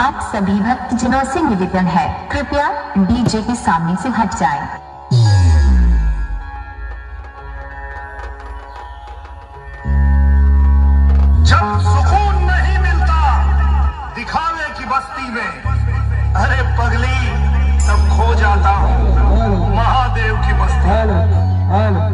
आप सभी भक्तजनों से निवेदन है कृपया डीजे के सामने से हट जाएँ। जब सुकून नहीं मिलता दिखावे की बस्ती में अरे पगली तब खो जाता हूँ महादेव की बस्ती